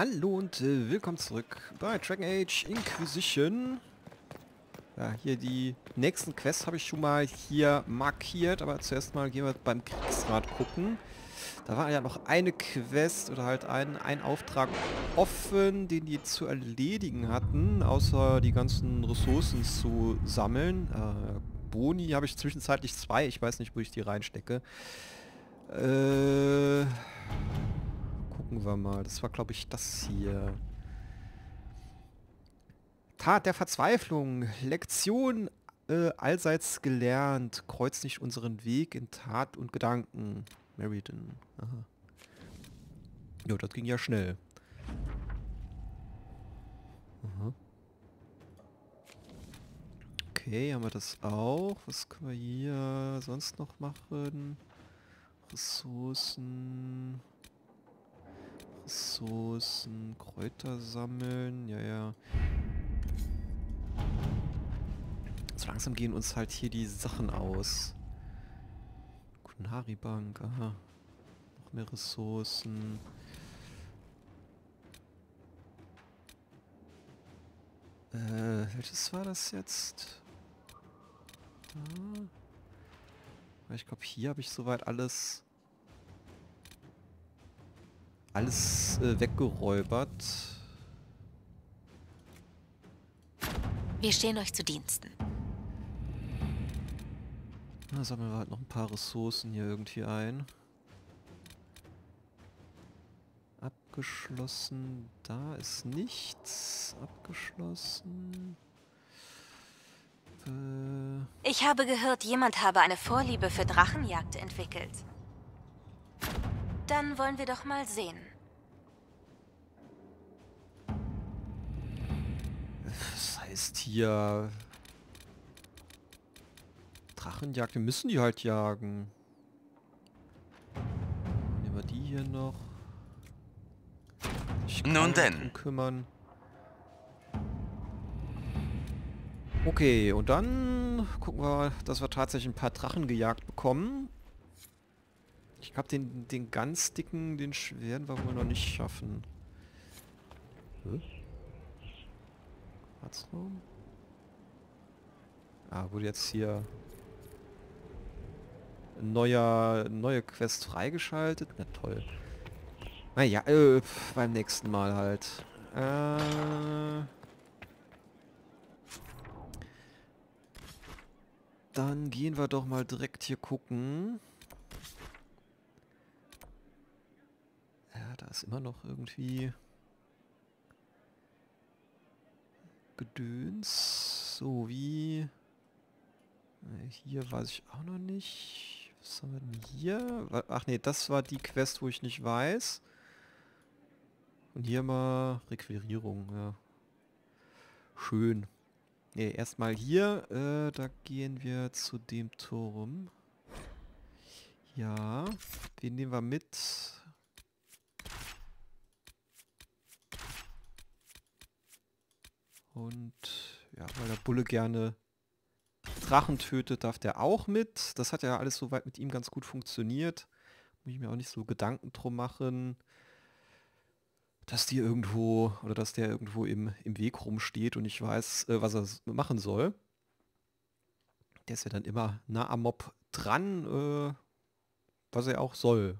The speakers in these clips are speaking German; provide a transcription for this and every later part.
Hallo und äh, willkommen zurück bei Dragon Age Inquisition. Ja, hier die nächsten Quests habe ich schon mal hier markiert, aber zuerst mal gehen wir beim Kriegsrat gucken. Da war ja noch eine Quest oder halt ein, ein Auftrag offen, den die zu erledigen hatten, außer die ganzen Ressourcen zu sammeln. Äh, Boni habe ich zwischenzeitlich zwei, ich weiß nicht, wo ich die reinstecke. Äh, gucken wir mal. Das war, glaube ich, das hier. Tat der Verzweiflung. Lektion äh, allseits gelernt. Kreuz nicht unseren Weg in Tat und Gedanken. Meriden. Aha. Jo, das ging ja schnell. Aha. Okay, haben wir das auch. Was können wir hier sonst noch machen? Ressourcen. Ressourcen. Kräuter sammeln. Ja, ja. So langsam gehen uns halt hier die Sachen aus. Kunari-Bank, aha. Noch mehr Ressourcen. Äh, welches war das jetzt? Da. Ich glaube, hier habe ich soweit alles alles äh, weggeräubert. Wir stehen euch zu Diensten. Na, sammeln wir halt noch ein paar Ressourcen hier irgendwie ein. Abgeschlossen. Da ist nichts. Abgeschlossen. Äh ich habe gehört, jemand habe eine Vorliebe für Drachenjagd entwickelt. Dann wollen wir doch mal sehen. Das heißt hier... Drachenjagd, wir müssen die halt jagen. Nehmen wir die hier noch. Nun denn. Kümmern. Okay, und dann gucken wir, dass wir tatsächlich ein paar Drachen gejagt bekommen. Ich glaube, den, den ganz dicken, den schweren wir wohl noch nicht schaffen. Hm? Arztraum? Ah, wurde jetzt hier neuer, neue Quest freigeschaltet. Na toll. Naja, äh, beim nächsten Mal halt. Äh, dann gehen wir doch mal direkt hier gucken. Ist immer noch irgendwie Gedöns. So wie... Hier weiß ich auch noch nicht. Was haben wir denn hier? Ach nee, das war die Quest, wo ich nicht weiß. Und hier mal Requirierung, ja. Schön. Ne, erstmal hier, äh, da gehen wir zu dem Turm. Ja, den nehmen wir mit. Und ja, weil der Bulle gerne Drachen tötet, darf der auch mit. Das hat ja alles soweit mit ihm ganz gut funktioniert. Muss ich mir auch nicht so Gedanken drum machen, dass die irgendwo oder dass der irgendwo im, im Weg rumsteht und ich weiß, äh, was er machen soll. Der ist ja dann immer nah am Mob dran, äh, was er auch soll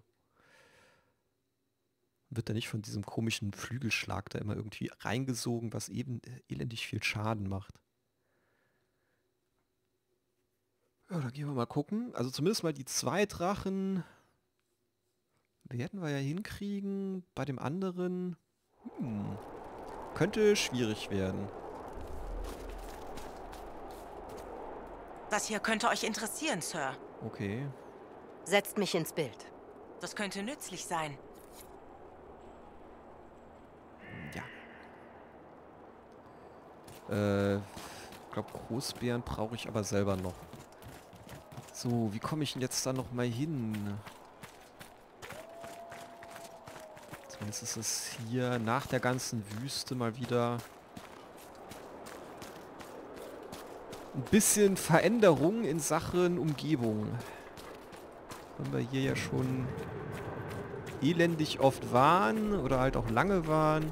wird er nicht von diesem komischen Flügelschlag da immer irgendwie reingesogen, was eben äh, elendig viel Schaden macht. Ja, dann gehen wir mal gucken. Also zumindest mal die zwei Drachen werden wir ja hinkriegen. Bei dem anderen hm, könnte schwierig werden. Das hier könnte euch interessieren, Sir. Okay. Setzt mich ins Bild. Das könnte nützlich sein. Äh, ich glaube, Großbären brauche ich aber selber noch. So, wie komme ich denn jetzt da noch mal hin? Zumindest ist es hier nach der ganzen Wüste mal wieder ein bisschen Veränderung in Sachen Umgebung. Haben wir hier ja schon elendig oft waren oder halt auch lange waren.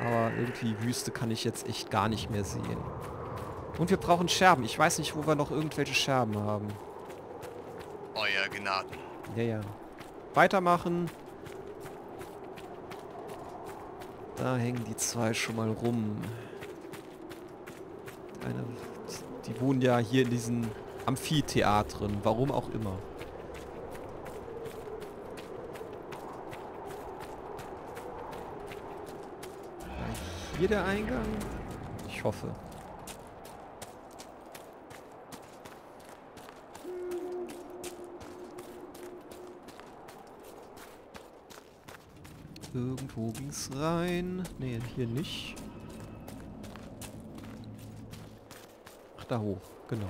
Aber irgendwie Wüste kann ich jetzt echt gar nicht mehr sehen. Und wir brauchen Scherben. Ich weiß nicht, wo wir noch irgendwelche Scherben haben. Euer Gnaden. Ja, ja. Weitermachen. Da hängen die zwei schon mal rum. Eine, die wohnen ja hier in diesen Amphitheatren. Warum auch immer. Hier der Eingang? Ich hoffe. Irgendwo ging's rein. Ne, hier nicht. Ach, da hoch. Genau.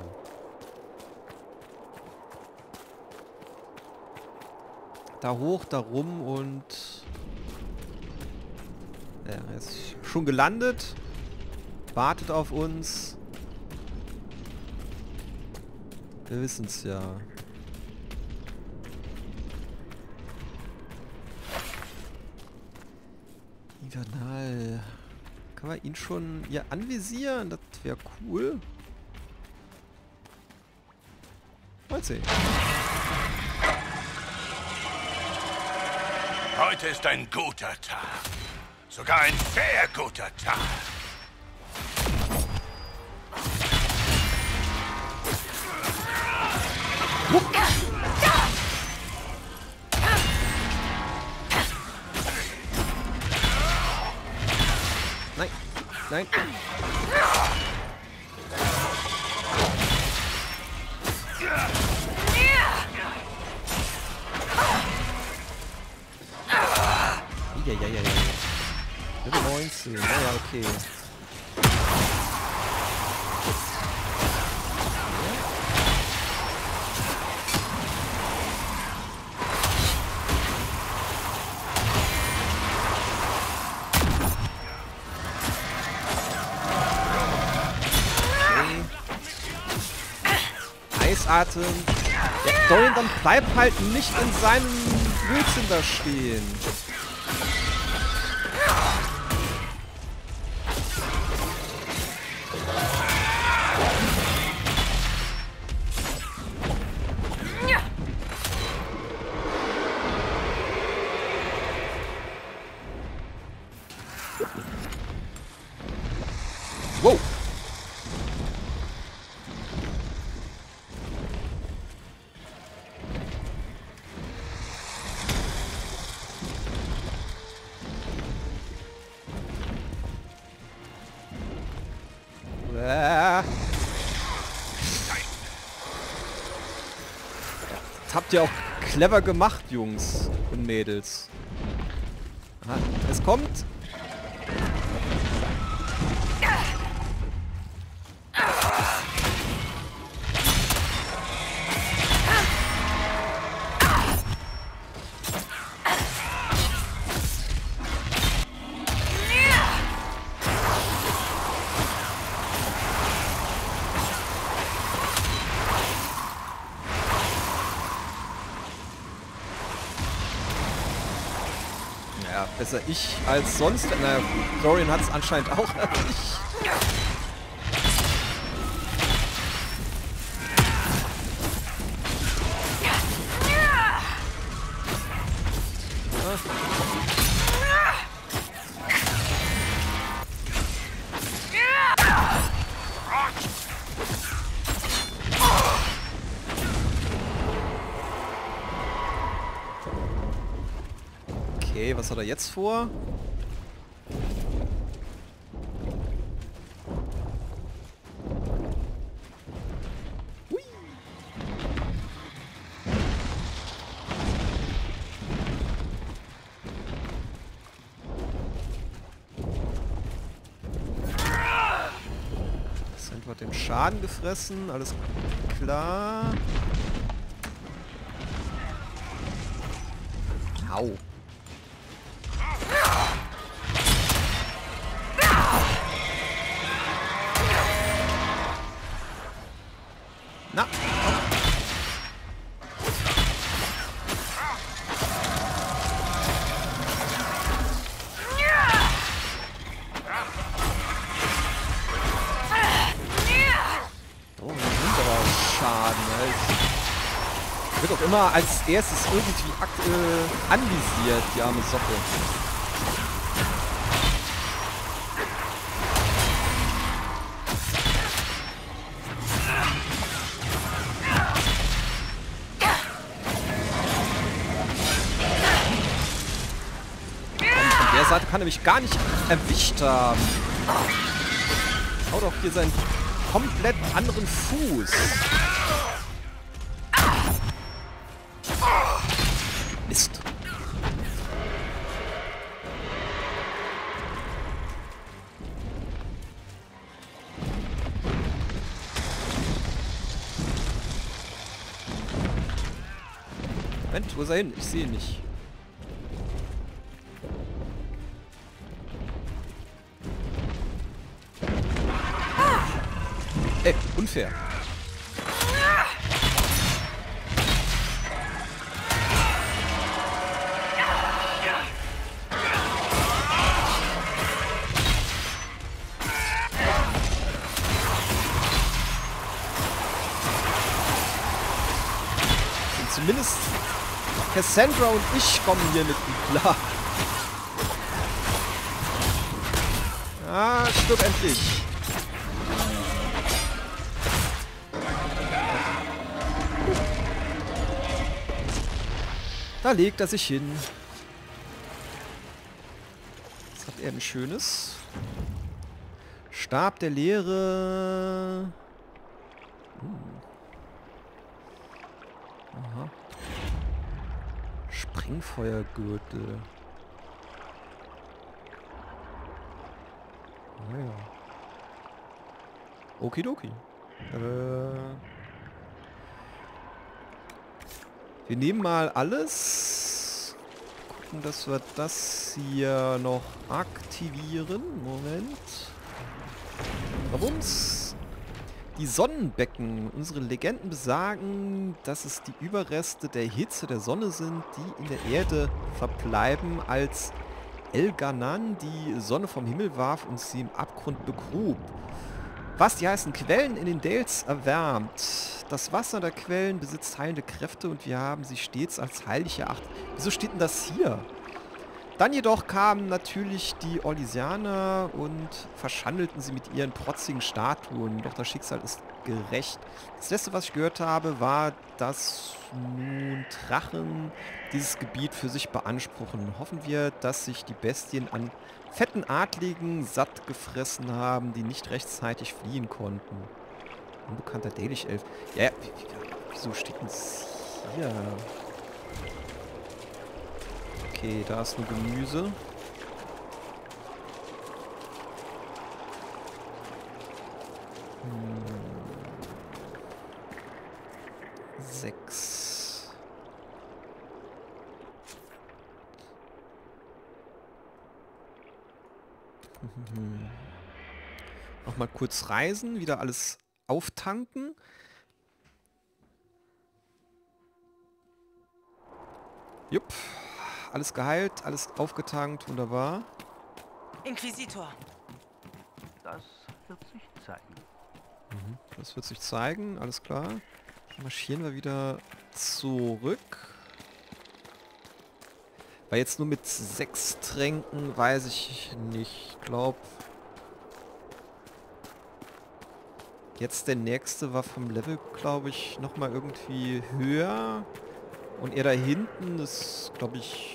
Da hoch, da rum und... Ja, ist schon gelandet. Wartet auf uns. Wir wissen's ja. Invernal. Kann man ihn schon hier anvisieren? Das wäre cool. Mal sehen. Heute ist ein guter Tag. Sogar ein sehr guter Tag. Nein. Nein. Ja, ja, ja, ja. Level 19. Ja, ja, okay. Eisatmen. Ja, Dorian, dann bleib halt nicht in seinem da stehen. Habt ihr auch clever gemacht, Jungs und Mädels. Aha, es kommt. Besser ich als sonst. Naja, Dorian hat es anscheinend auch nicht. Okay, was hat er jetzt vor? Hui. Sandwort dem Schaden gefressen, alles klar. Au. Immer als erstes irgendwie äh, anvisiert, die arme Socke. Der Seite kann mich gar nicht erwischt haben. Schau doch hier seinen komplett anderen Fuß. Wo ist er hin? Ich sehe ihn nicht. Ey, unfair. Zumindest Cassandra und ich kommen hier mit klar. Ah, stirb endlich. Da legt er sich hin. Was hat er ein schönes? Stab der Leere. Hm. Aha. Springfeuergürtel. Naja. Okidoki. Äh. Wir nehmen mal alles. Gucken, dass wir das hier noch aktivieren. Moment. Wumms. Die Sonnenbecken. Unsere Legenden besagen, dass es die Überreste der Hitze der Sonne sind, die in der Erde verbleiben, als Elganan die Sonne vom Himmel warf und sie im Abgrund begrub. Was die heißen Quellen in den Dales erwärmt. Das Wasser der Quellen besitzt heilende Kräfte und wir haben sie stets als heilig erachtet. Wieso steht denn das hier? Dann jedoch kamen natürlich die Orlisianer und verschandelten sie mit ihren protzigen Statuen. Doch das Schicksal ist gerecht. Das letzte, was ich gehört habe, war, dass nun Drachen dieses Gebiet für sich beanspruchen. Hoffen wir, dass sich die Bestien an fetten Adligen satt gefressen haben, die nicht rechtzeitig fliehen konnten. Unbekannter Dänisch Elf. Ja, ja, wieso steht denn hier? Okay, da ist nur Gemüse. Hm. Sechs. Mhm. Nochmal kurz reisen, wieder alles auftanken. Jupp. Alles geheilt, alles aufgetankt, wunderbar. Inquisitor. Das wird sich zeigen. Mhm, das wird sich zeigen, alles klar. Dann marschieren wir wieder zurück. Weil jetzt nur mit sechs Tränken weiß ich nicht. Ich glaube... Jetzt der nächste war vom Level, glaube ich, nochmal irgendwie höher. Und er da hinten ist, glaube ich,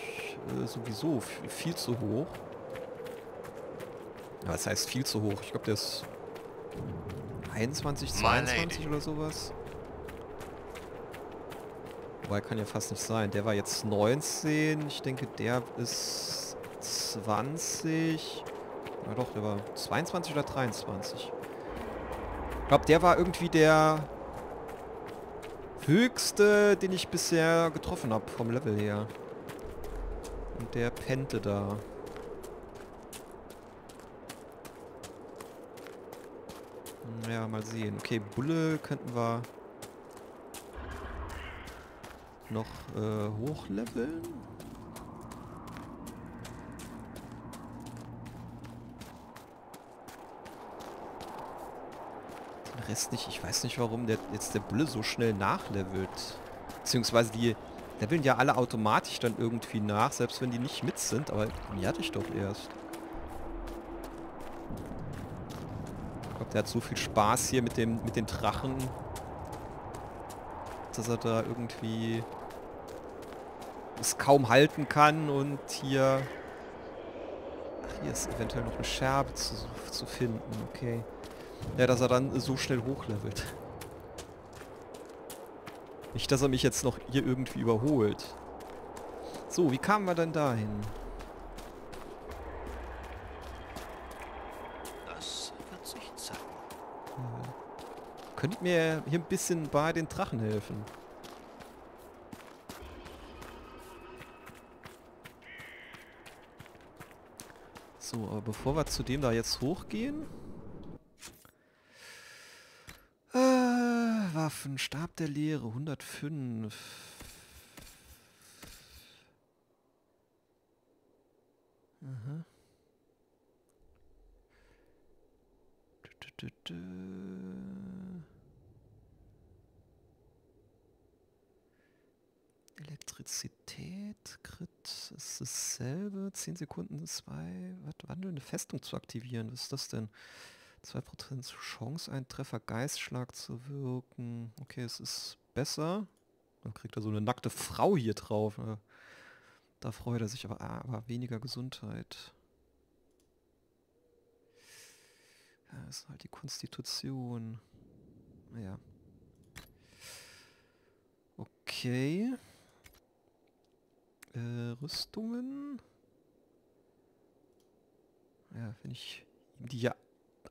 äh, sowieso viel zu hoch. Das heißt viel zu hoch. Ich glaube, der ist 21, 22 oder sowas. Wobei, kann ja fast nicht sein. Der war jetzt 19. Ich denke, der ist 20. Na doch, der war 22 oder 23. Ich glaube, der war irgendwie der höchste, den ich bisher getroffen habe vom Level her. Und der pennte da. Ja, mal sehen. Okay, Bulle könnten wir noch äh, hochleveln. Den Rest nicht. Ich weiß nicht, warum der jetzt der Bulle so schnell nachlevelt. Beziehungsweise die leveln ja alle automatisch dann irgendwie nach, selbst wenn die nicht mit sind, aber die hatte ich doch erst. Ich glaube, der hat so viel Spaß hier mit dem mit den Drachen, dass er da irgendwie es kaum halten kann und hier... Ach, hier ist eventuell noch eine Scherbe zu, zu finden, okay. Ja, dass er dann so schnell hochlevelt. Nicht, dass er mich jetzt noch hier irgendwie überholt. So, wie kamen wir denn dahin? Das wird sich zeigen. Könnt ihr mir hier ein bisschen bei den Drachen helfen? So, aber bevor wir zu dem da jetzt hochgehen... Äh, Waffen, Stab der Lehre, 105. Aha. Dü, dü, dü, dü. Elektrizität, Crit ist dasselbe. 10 Sekunden, 2. Was wandelnde Festung zu aktivieren. Was ist das denn? 2% Chance, einen Treffer Geistschlag zu wirken. Okay, es ist besser. Dann kriegt er so eine nackte Frau hier drauf. Ja. Da freut er sich aber, ah, aber weniger Gesundheit. Ja, das ist halt die Konstitution. Naja. Okay. Äh, Rüstungen. Ja, wenn ich die ja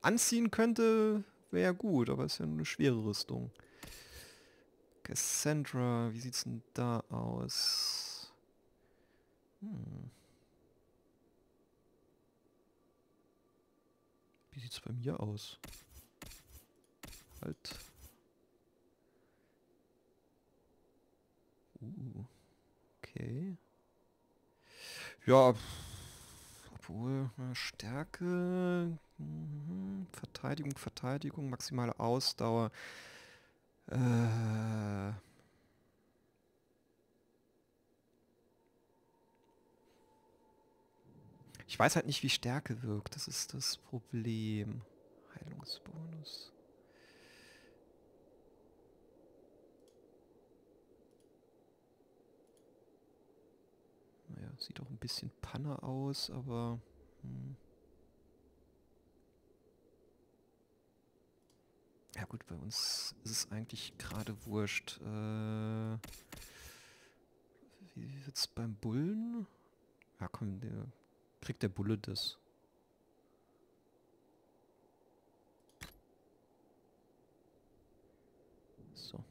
anziehen könnte, wäre ja gut, aber es ist ja nur eine schwere Rüstung. Cassandra, wie sieht's denn da aus? Hm. Wie sieht's bei mir aus? Halt. Uh, okay. Ja, obwohl äh, Stärke, mhm, Verteidigung, Verteidigung, maximale Ausdauer. Äh, ich weiß halt nicht, wie Stärke wirkt. Das ist das Problem. Heilungsbonus. Naja, sieht auch ein bisschen Panne aus, aber... Hm. Ja gut, bei uns ist es eigentlich gerade wurscht. Äh, wie wird's beim Bullen? Ja komm, der kriegt der Bulle das. So.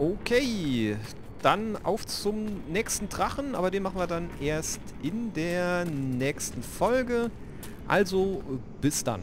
Okay, dann auf zum nächsten Drachen, aber den machen wir dann erst in der nächsten Folge. Also bis dann.